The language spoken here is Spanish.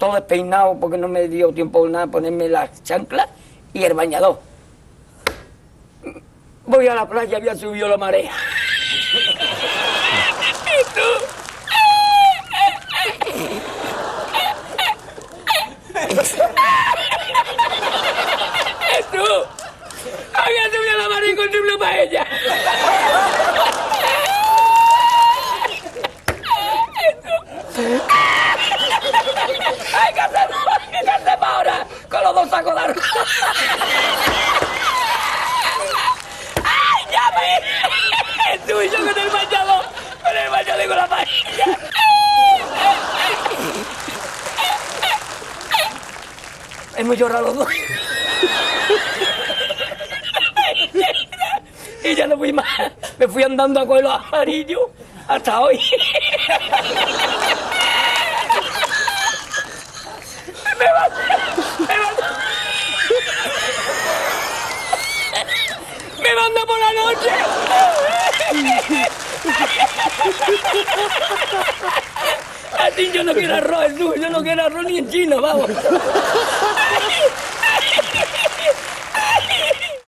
todo despeinado porque no me dio tiempo nada ponerme las chanclas y el bañador. Voy a la playa, había subido la marea. ¿Y tú? ¿Y tú? Había subido la marea y encontré una paella. ¡Ay, qué hacemos! ¿Qué hacemos ahora? Con los dos sacos de arroz. ¡Ay, ya me! Tú yo con el bañador. Con el bañador y con la paella. Hemos llorado los dos. Y ya no fui más. Me fui andando a coger los amarillos hasta hoy. Me va, me va, me manda por la noche. A ti yo no quiero arroz, tú, yo no quiero arroz ni en chino, vamos.